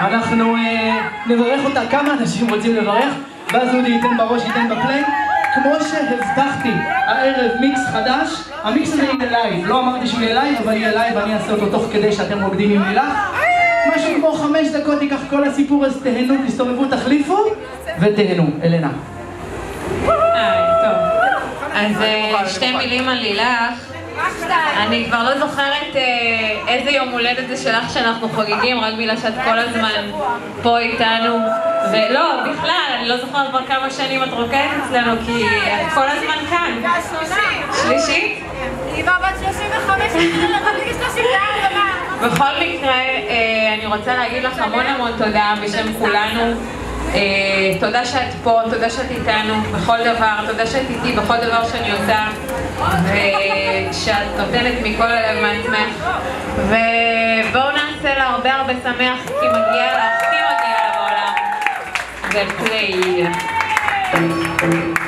אנחנו אה, נברך אותה, כמה אנשים רוצים לברך? ואז אודי ייתן בראש, ייתן ב play. כמו שהבטחתי, הערב מיקס חדש, המיקס הזה יהיה live, לא אמרתי שהוא יהיה live, אבל יהיה live, אני אעשה אותו תוך כדי שאתם רוקדים עם לילך. משהו כמו חמש דקות ייקח כל הסיפור, אז תהנו, תסתובבו, תחליפו, ותהנו. אלנה. אז אה, שתי מילים על לילך. אני כבר לא זוכרת אה, איזה יום הולדת זה שלך שאנחנו חוגגים, רק בגלל שאת כל הזמן פה איתנו. ולא, בכלל, אני לא זוכרת כבר כמה שנים את רוקדת אצלנו, כי את כל הזמן כאן. שלישית? היא כבר בת 35, אני בגיל 34, מה? בכל מקרה, אה, אני רוצה להגיד לך המון המון תודה בשם כולנו. אה, תודה שאת פה, תודה שאת איתנו בכל דבר, תודה שאת איתי בכל דבר שאני עושה ושאת נותנת מכל הלב מעצמך ובואו נעשה לה הרבה הרבה שמח כי מגיע לה, הכי מגיע לה בעולם זה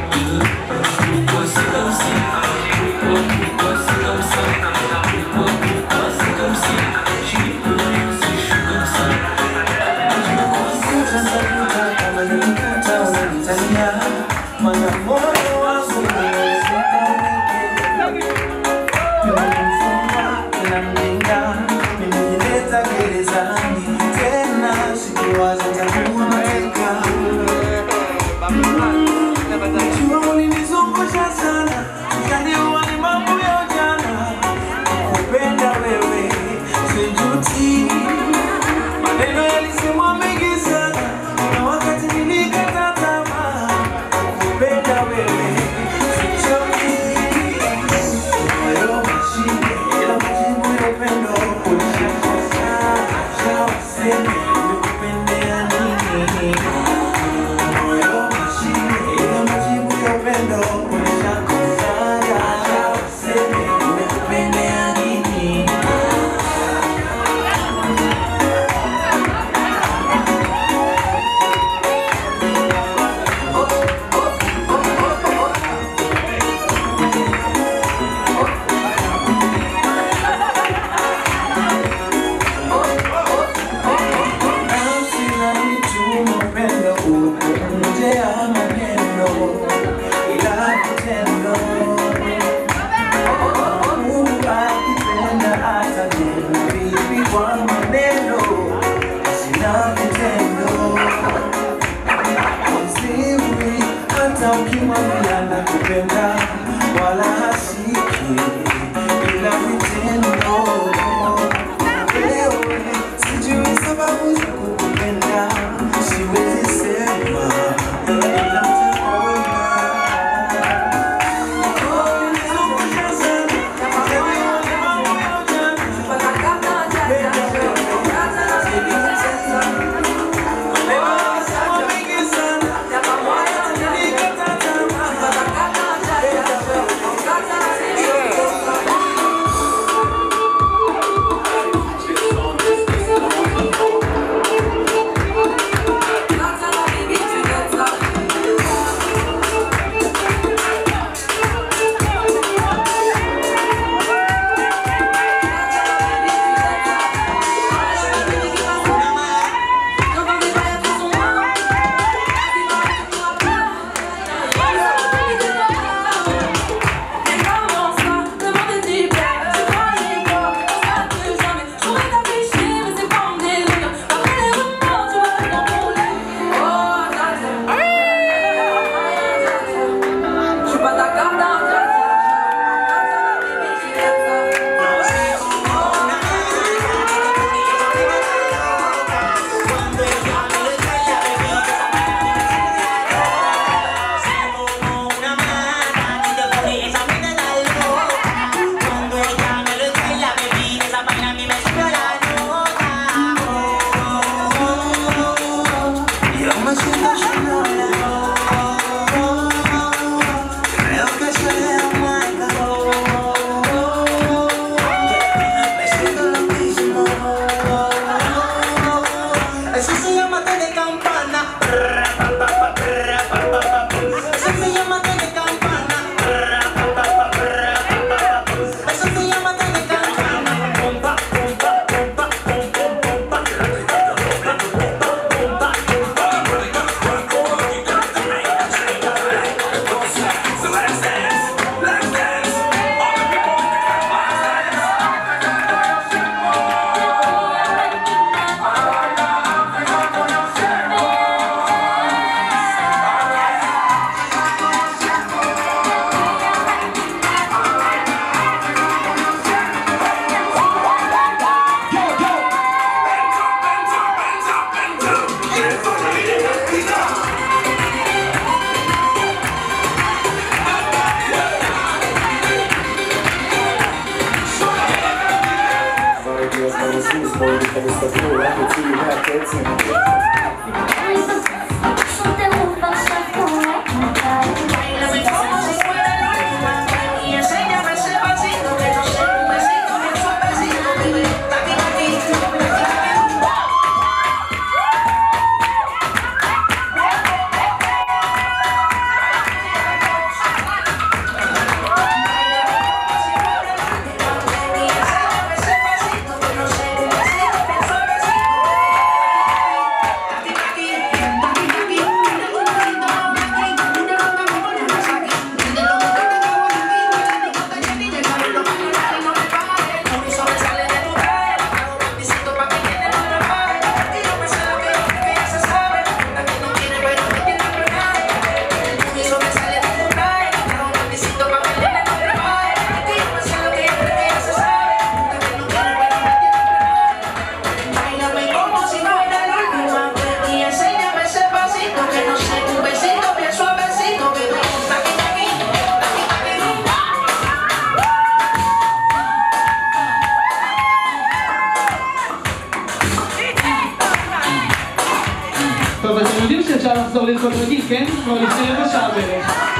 aqui. Wala And it's the cool level you have dancing. sobre il corpo di Ken, Maurizio Passabile.